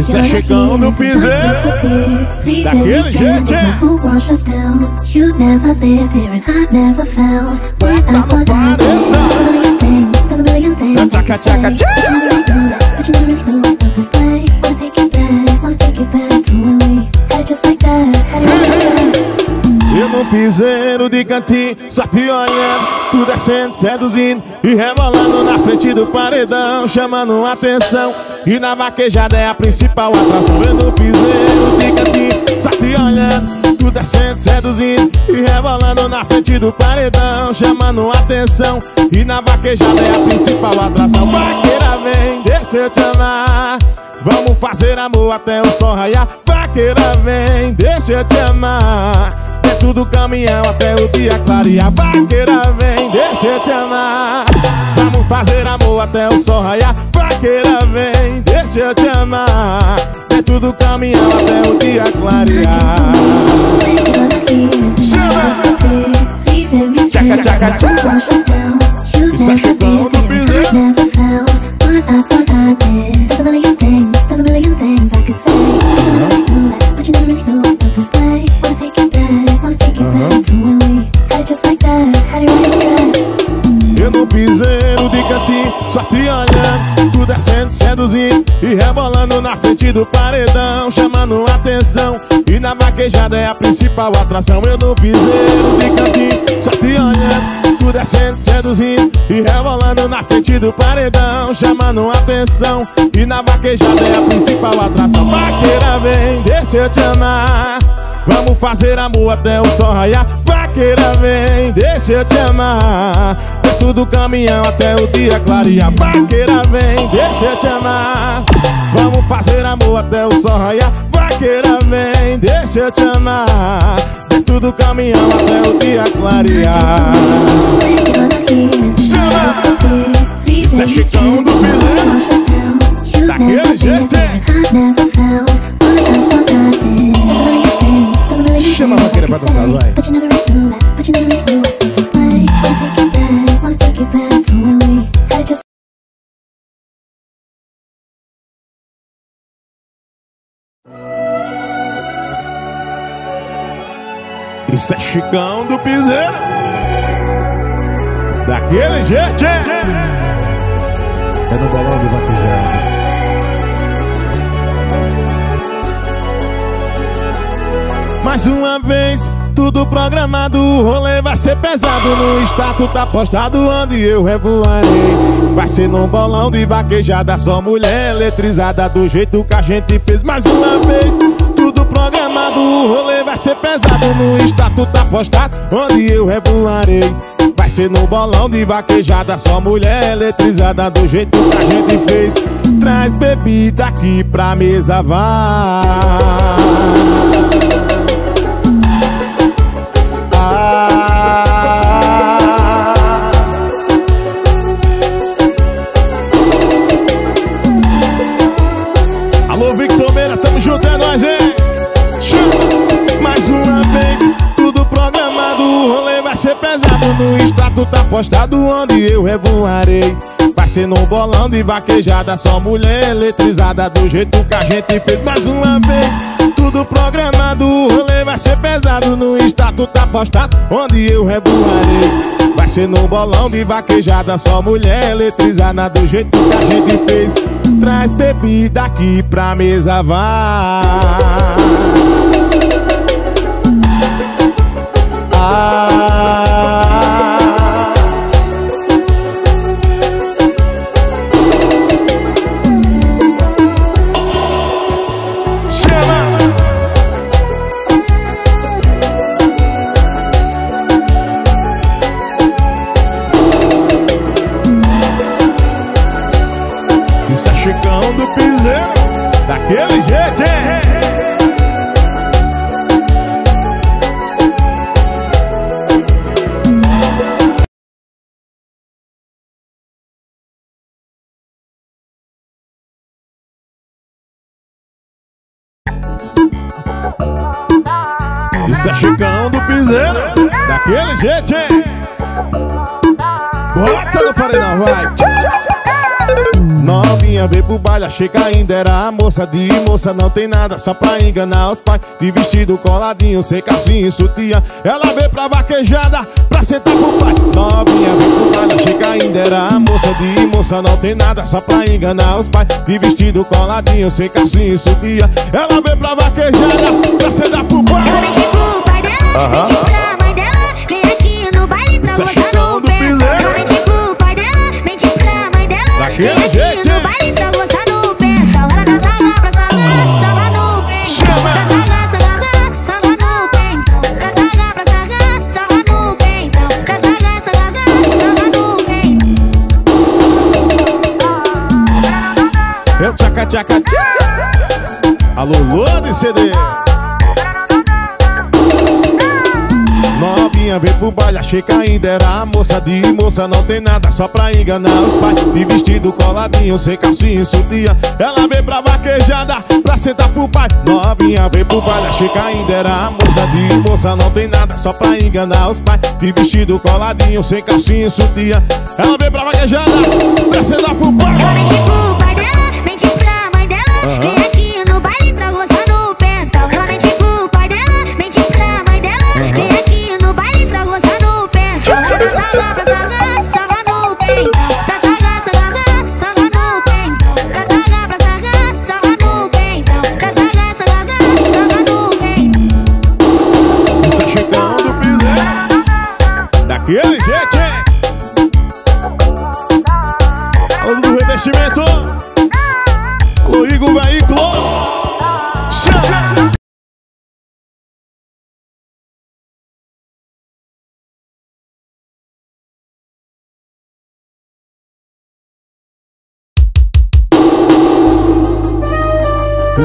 Isso é chegão no piseiro? Daquele jeito, You never lived here and I never felt What I thought I did There's a million things, there's a million things I could say. But you never really knew that, but No piseiro de cantinho, só te olhando Tu descendo, seduzindo e rebolando na frente do paredão Chamando atenção. E na vaquejada é a principal atração. No piseiro de cantinho, só te olhando Tu descendo, seduzindo e rebolando na frente do paredão Chamando atenção. E na vaquejada é a principal atração. Vaqueira vem, deixa eu te amar. Vamos fazer amor até o sol raiar. Vaqueira vem, deixa eu te amar Dentro do caminhão até o dia clarear Vaqueira vem, deixa eu te amar. Vamos fazer amor até o sol raiar Vaqueira vem, deixa eu te amar. Dentro do caminhão até o dia clarear. Tchaca, tchaca, tchaca. Isso é Never felt what I thought I did There's a million things, there's a million things I could say piseiro de cantinho, só te olhando Tu descendo, seduzindo e rebolando na frente do paredão Chamando atenção. E na vaquejada é a principal atração. Eu no piseiro de cantinho, só te olhando Tu descendo, seduzindo e rebolando na frente do paredão Chamando atenção. E na vaquejada é a principal atração. Vaqueira vem, deixa eu te amar Vamos fazer amor até o sol raiar. Vaqueira vem, deixa eu te amar. Dentro do caminhão até o dia clarear. Vaqueira vem, deixa eu te amar. Vamos fazer amor até o sol raiar. Vaqueira vem, deixa eu te amar. Dentro do caminhão até o dia clarear. Isso é chicão do piseiro Daquele jeito, hein? Chama a vaqueira pra dançar, vai. Isso é chicão do piseiro Daquele jeito, hein? É no balão de vaquejada. Mais uma vez, tudo programado, o rolê vai ser pesado. No status tá postado onde eu revoarei. Vai ser num bolão de vaquejada, só mulher eletrizada Do jeito que a gente fez. Mais uma vez Tudo programado, o rolê vai ser pesado. No status tá postado onde eu revoarei. Vai ser no bolão de vaquejada, só mulher eletrizada Do jeito que a gente fez. Traz bebida aqui pra mesa, vai. Alô, Victor Meira, tamo junto, é nóis, hein? Mais uma vez, tudo programado, o rolê vai ser pesado. No status tá postado onde eu revoarei. Vai ser no bolão de vaquejada, só mulher eletrizada Do jeito que a gente fez. Mais uma vez Tudo programado, o rolê vai ser pesado No status tá postado onde eu revoarei Vai ser no bolão de vaquejada, só mulher eletrizada Do jeito que a gente fez. Traz bebida aqui pra mesa, vai. Ah. Isso é chicão do piseiro. Daquele jeito, hein? Bota no paredão, vai. Novinha, vem pro baile, achei que ainda era a moça De moça. Não tem nada, só pra enganar os pais. De vestido coladinho, sem calcinha e sutiã. Ela veio pra vaquejada, pra sentar pro pai. Novinha veio pro baile, que ainda era a moça De moça não tem nada, só pra enganar os pais. De vestido coladinho, sem calcinha e sutiã Ela veio pra vaquejada, pra sentar pro pai. Ela mente pro pai dela, mente pra mãe dela Vem aqui no baile pra é botar chicão no pé. Ela mente pro pai dela, mente pra mãe dela Daquele Vem aqui jeito, Baile, achei que ainda era a moça De moça não tem nada, só pra enganar os pais. De vestido coladinho, sem calcinha e sutiã. Ela veio pra vaquejada, pra sentar pro pai. Novinha veio pro baile, achei que ainda era a moça De moça não tem nada, só pra enganar os pais. De vestido coladinho, sem calcinha e sutiã. Ela veio pra vaquejada, pra sentar pro pai. Ela mente pro pai dela, mente pra mãe dela Vem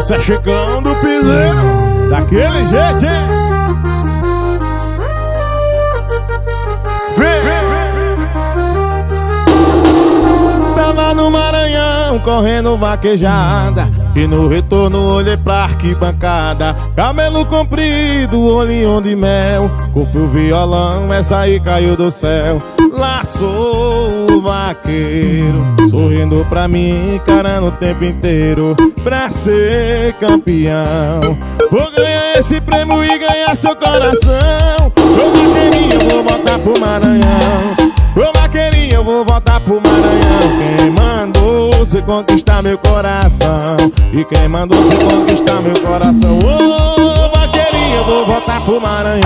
Isso é chicão do piseiro. Daquele jeito, hein? Vem! Tava no Maranhão correndo vaquejada. E no retorno olhei pra arquibancada. Cabelo comprido, olhinho de mel. Corpo violão, essa aí caiu do céu Lá sou o vaqueiro Sorrindo pra mim, encarando o tempo inteiro Pra ser campeão. Vou ganhar esse prêmio e ganhar seu coração. Ô vaqueirinho, vou voltar pro Maranhão. Ô vaqueirinho, vou voltar pro Maranhão. Quem mandou você conquistar meu coração? E quem mandou você conquistar meu coração? Ô vaqueirinho, vou voltar pro Maranhão.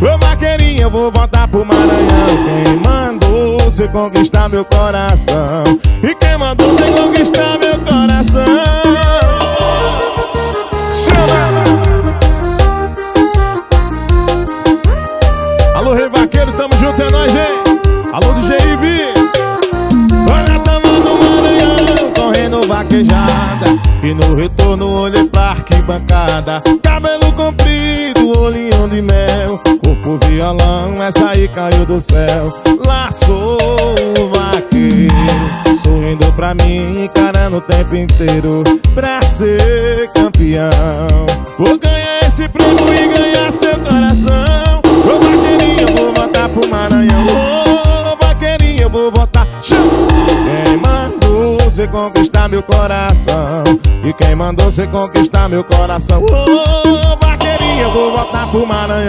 Ô vaqueirinho, eu vou voltar pro Maranhão. Quem mandou você conquistar meu coração? E quem mandou você conquistar meu coração? Chama! Alô, Rei Vaqueiro, tamo junto, é nóis, hein? Alô, DJ Ivi. Olha, tamo no Maranhão, correndo vaquejada. E no retorno olhei pra arquibancada. Cabelo comprido, olhinho de mel violão, essa aí caiu do céu. Lá sou o vaqueiro Sorrindo pra mim, encarando o tempo inteiro Pra ser campeão. Vou ganhar esse prêmio e ganhar seu coração. Ô vaqueirinho, vou voltar pro Maranhão. Ô vaqueirinho, vou voltar! Quem mandou você conquistar meu coração? E quem mandou você conquistar meu coração? Ô vaqueirinho, eu vou voltar pro Maranhão?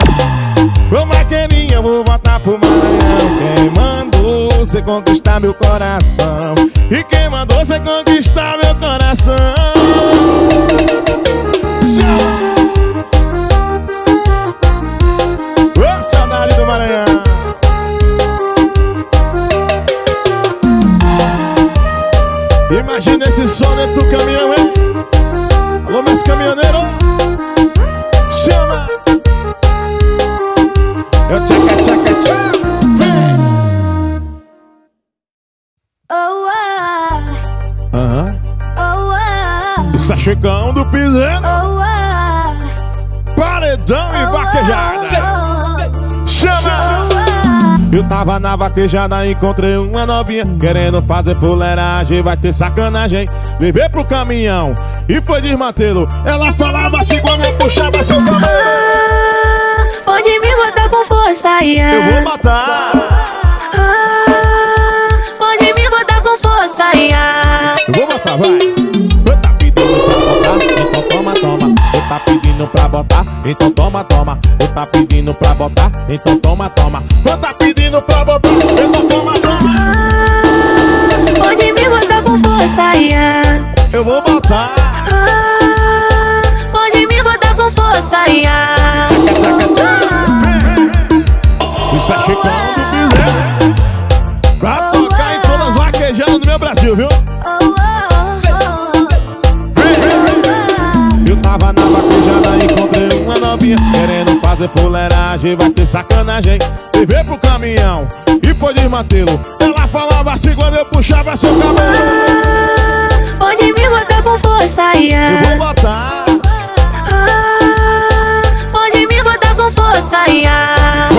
Ô vaqueirinho, eu vou voltar pro Maranhão? Quem mandou você conquistar meu coração? E quem mandou você conquistar meu coração! Ô, saudade do Maranhão. Imagina esse som dentro do caminhão, hein? Alô, meus caminhoneiros Eu tchaca, tchaca, tchaca Vem! Oh, ah, Aham oh, ah, Isso é chegão do piseiro. Oh, ah, Paredão e vaquejada. Chama! Eu tava na vaquejada, encontrei uma novinha Querendo fazer fuleiragem, vai ter sacanagem Levei pro caminhão. E foi desmantelo. Ela falava assim quando eu puxava seu caminhão. Pode me com força, yeah. Eu vou matar, Ah, Pode me botar com força, yeah. eu vou matar vai. Eu tá pedindo pra botar, então toma, toma. Eu tá pedindo pra botar, então toma, toma. Eu tá pedindo pra botar, então toma, toma. Eu tá pedindo pra botar, fuleiragem, vai ter sacanagem. Levei pro caminhão. E foi desmantê-lo Ela falava assim quando eu puxava seu cabelo. Oh. Pode me botar com força, Eu yeah. vou botar. Ah, pode me botar com força, yeah.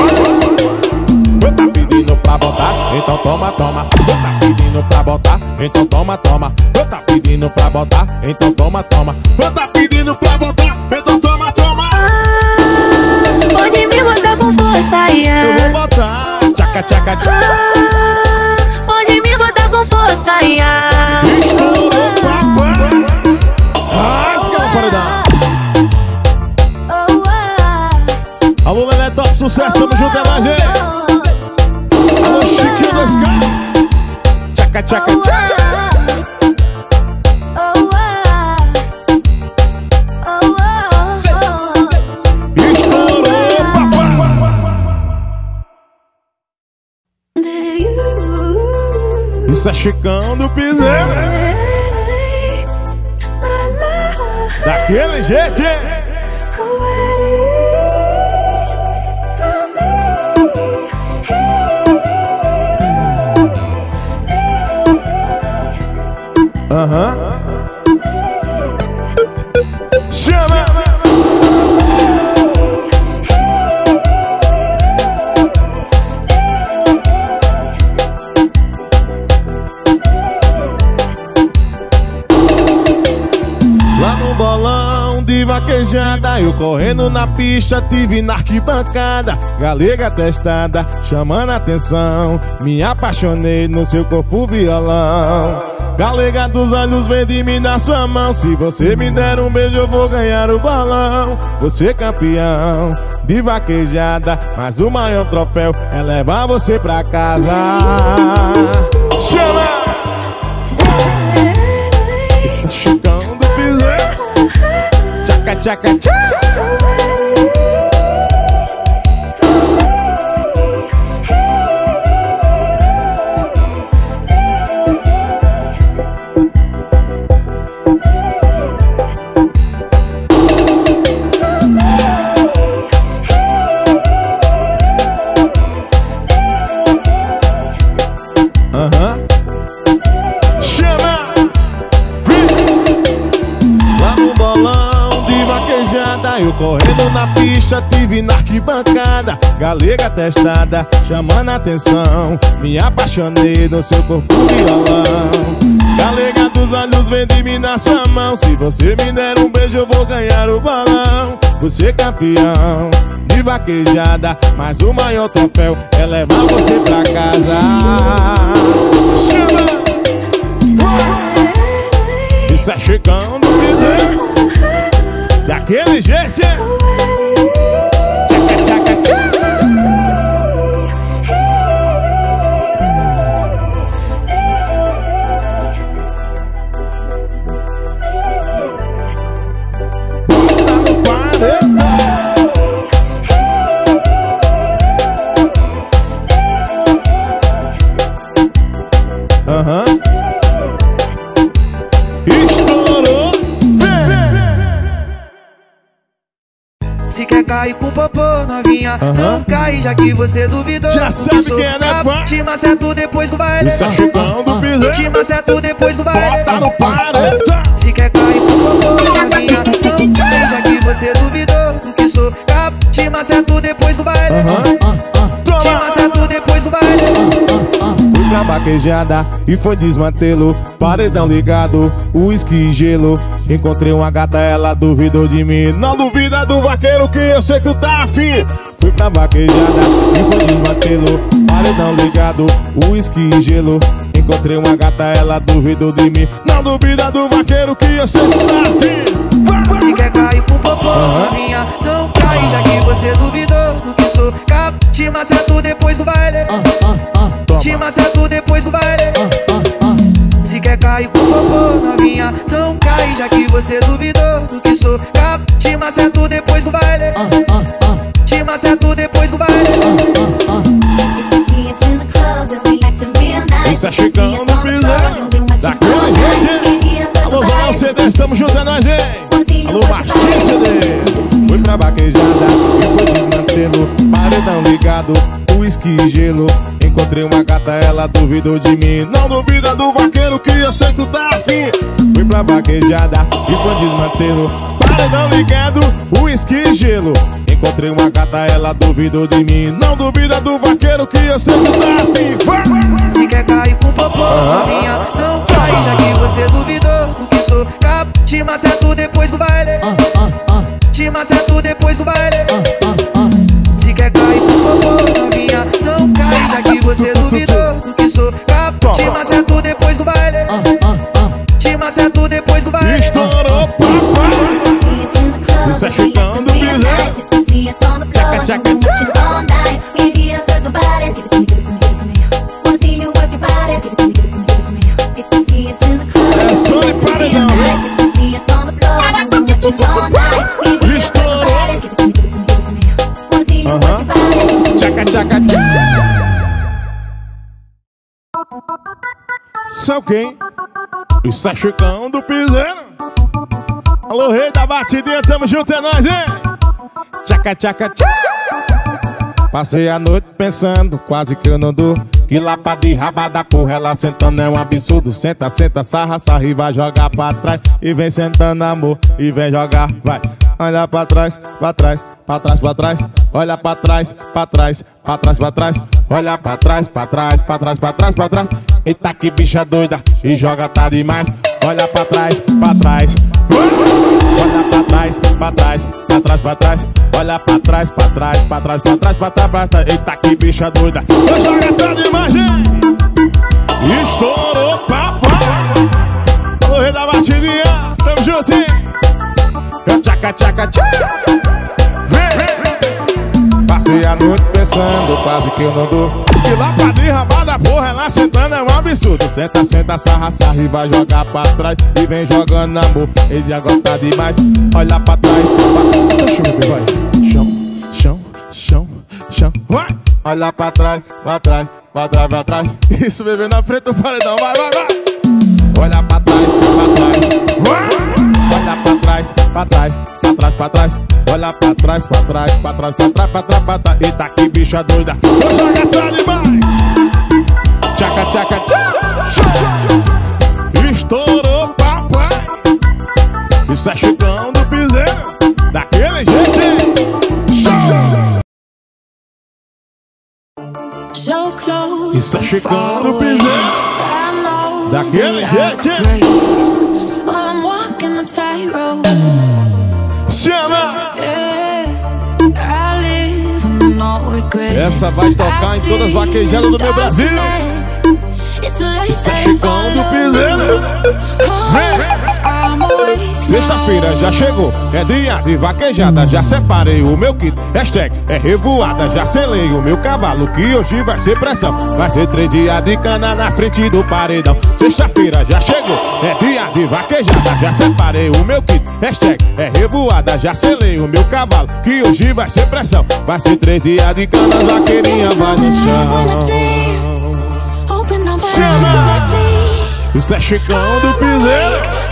Eu tá pedindo pra botar, então toma, toma. Eu tá pedindo pra botar, então toma, toma. Eu tá pedindo pra botar, então toma, toma. Eu tá pedindo pra botar, botar Tchaca, tchaca, Aham. Chama! Lá no bolão de vaquejada, eu correndo na pista, tive na arquibancada, galega testada, chamando atenção, me apaixonei no seu corpo violão. Galega dos olhos, vem de mim na sua mão. Se você me der um beijo, eu vou ganhar o balão. Você campeão de vaquejada, mas o maior troféu é levar você pra casa. Chama! Isso é chicão do piseiro. Tchaca, tchaca, tchaca. Tive na arquibancada, galega testada, chamando atenção, me apaixonei no seu corpo violão. Galega dos olhos, vem de mim na sua mão. Se você me der um beijo, eu vou ganhar o balão. Você campeão de vaquejada, mas o maior troféu é levar você pra casa. Chama! Isso é chegando, Daquele jeito? Se quer cair com popô, novinha, Aham. não cai, já que você duvidou. Já sabe quem é, né, pai? Te maceto depois do baile. Isso é chegando, Te piseiro. maceto depois do baile. Bota no paredão. Se quer cair com popô, novinha, não cai, já que você duvidou. Que sou brabo, te maceto depois do baile. Te Toma. maceto depois do baile. Fui pra vaquejada e foi desmantelo. Paredão ligado, uísque e gelo. Encontrei uma gata, ela duvidou de mim. Não duvida do vaqueiro que eu sei que tu tá afim Fui pra vaquejada e foi desmantelo. Paredão ligado, uísque e gelo. Encontrei uma gata, ela duvidou de mim. Não duvida do vaqueiro que eu sei que tá assim Se quer cair com popô, novinha, não cai Já que você duvidou do que sou. Cap Te maceto depois do baile Te maceto depois do baile. Se quer cair com popô, novinha, não cai Já que você duvidou do que sou. Cap Te maceto depois do baile. Te maceto depois do baile. É chicão no piseiro Daquele jeito Alô, Zé CD, estamos juntando a gente Alô, Martins CD Fui pra vaquejada e foi desmantelo Paredão ligado, uísque e gelo Encontrei uma gata, ela duvidou de mim. Não duvida do vaqueiro que eu sei que tu tá afim. Fui pra vaquejada e foi desmantelo. Paredão ligado, uísque e gelo. Encontrei uma gata, ela duvidou de mim. Não duvida do vaqueiro que eu sei que tu tá afim. Vai! Se quer cair com popô, novinha, não cai. Já que você duvidou do que sou cap Te maceto depois do baile. Te maceto depois do baile você duvidou do que sou cap Te maceto depois do baile. Te maceto depois do baile. Estourou, papai Isso é chicão do piseiro Tchaca, tchaca, São quem? Isso é chicão do piseiro. Alô, rei da batidinha, tamo junto, é nóis, hein? Tchaca, tchaca, tchaca Passei a noite pensando, quase que eu não dou Que lapa de rabada porra, ela sentando é um absurdo. Senta, senta, sarra, sarra e vai jogar pra trás. E vem sentando amor, e vem jogar, vai. Olha pra trás, pra trás, pra trás, pra trás. Olha pra trás, pra trás, pra trás, pra trás Olha pra trás, pra trás, pra trás, pra trás, pra trás Eita que bicha doida, e joga tá demais Olha pra trás, pra trás Olha pra trás, pra trás, pra trás, pra trás Olha pra trás, pra trás, pra trás, pra trás, pra trás, pra trás Eita que bicha doida Eu joga tá demais, gente Estourou papai Alô, rei da batidinha Tamo juntinho Tchaca, tchaca, tchaca Passei a noite pensando, quase que eu não dou Que lá pra de rabada, porra, ela sentando é um absurdo. Senta, senta, sarra, sarra e vai jogar pra trás. E vem jogando amor, ele já gosta demais. Olha pra trás, vai. Chão, chão, chão, chão! Olha pra trás, pra trás, pra trás, pra trás. Isso, bebê, na frente do paredão, vai, vai, vai. Olha pra trás, pra trás. Vai! Olha pra trás, pra trás, pra trás, pra trás. Olha pra trás, pra trás, pra trás, pra trás, pra trás, pra trás. Eita que bicha doida. Vou jogar tá demais. Tchaca, tchaca, tchaca. Estourou, papai Isso é chutão do piseiro. Daquele jeito, hein? Isso é chicão do piseiro. Daquele jeito, Essa vai tocar em todas as vaquejadas do meu Brasil. Isso é chicão do piseiro. Sexta-feira já chegou, é dia de vaquejada Já separei o meu kit, hashtag é revoada Já selei o meu cavalo, que hoje vai ser pressão. Vai ser três dias de cana na frente do paredão. Sexta-feira já chegou, é dia de vaquejada Já separei o meu kit, hashtag é revoada Já selei o meu cavalo, que hoje vai ser pressão. Vai ser três dias de cana, as vaqueirinhas vai no chão. Chama! Isso é chicão do piseiro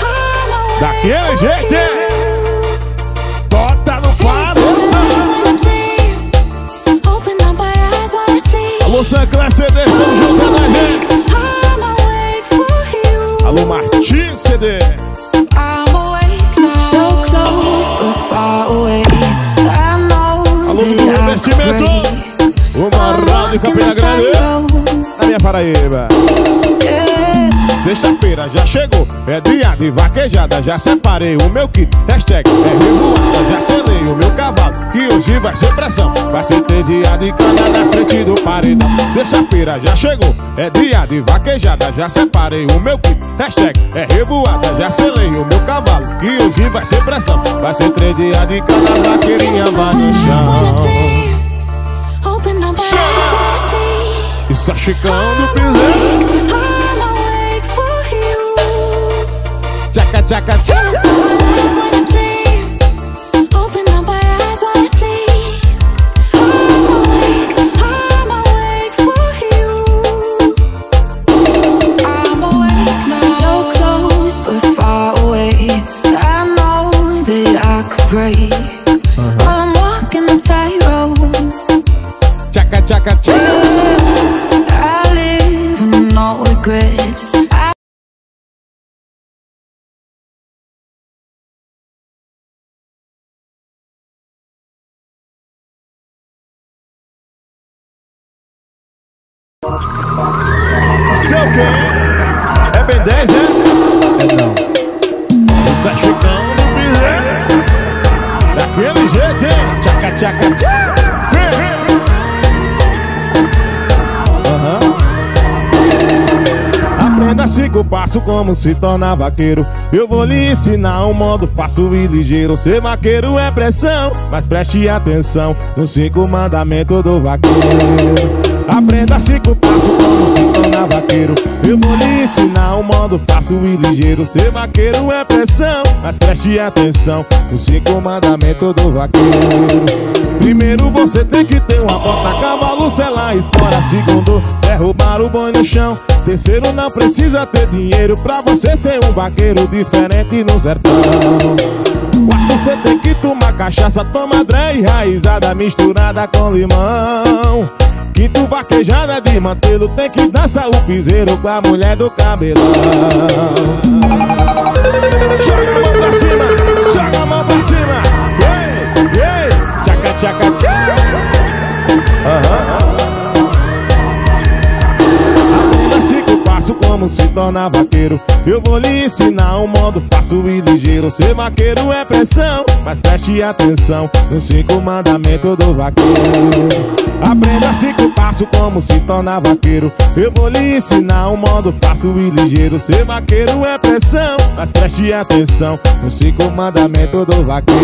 Daquele jeito, hein? Bota no quadro. Alô, Sancler CD, estamos juntando a gente. Alô, Martins CD Alô, Investimento. O Marral de Campina Grande. Na minha Paraíba Sexta-feira já chegou, é dia de vaquejada Já separei o meu kit, hashtag é revoada Já selei o meu cavalo, que hoje vai ser pressão. Vai ser três dias de cana na frente do paredão. Sexta-feira já chegou, é dia de vaquejada Já separei o meu kit, hashtag é revoada Já selei o meu cavalo, que hoje vai ser pressão. Vai ser três dias de cana, vaqueirinha vai no chão. Isso é Chicão Chaka chaka chaka I live with no regrets Passos como se tornar vaqueiro. Eu vou lhe ensinar um modo fácil e ligeiro. Ser vaqueiro é pressão, mas preste atenção Nos cinco mandamentos do vaqueiro. Aprenda cinco passos como se tornar vaqueiro. Eu vou lhe ensinar um modo fácil e ligeiro Ser vaqueiro é pressão, mas preste atenção Nos cinco mandamentos do vaqueiro. Primeiro você tem que ter uma bota, cavalo, selar, espora. Segundo, derrubar o boi no chão. Terceiro, não precisa ter dinheiro pra você ser um vaqueiro diferente no sertão você tem que tomar cachaça, toma dré e raizada misturada com limão. Quinto vaquejada de mantelo Tem que dançar o piseiro com a mulher do cabelão. Joga a mão pra cima, joga a mão pra cima. Ei, ei, tchaca, tchaca, tchaca. Aham. cinco passos como se tornar vaqueiro. Eu vou lhe ensinar um modo fácil e ligeiro. Ser vaqueiro é pressão, mas preste atenção Nos cinco mandamentos do vaqueiro. Aprenda cinco passos como se tornar vaqueiro. Eu vou lhe ensinar um modo fácil e ligeiro. Ser vaqueiro é pressão, mas preste atenção Nos cinco mandamentos do vaqueiro.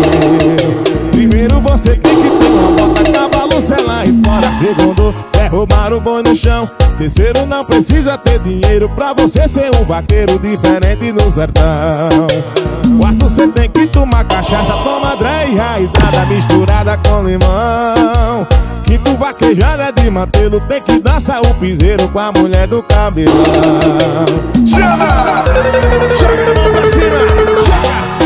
Primeiro você tem que ter uma bota, cavalo, cancela, espora Segundo, é roubar o boi no chão Terceiro, não precisa ter dinheiro Pra você ser um vaqueiro diferente no sertão Quarto, você tem que tomar cachaça Toma dré e raiz, nada misturada com limão Quinto, vaquejada de mantelo Tem que dançar o piseiro com a mulher do cabelão Chama! Joga a mão pra cima! Joga!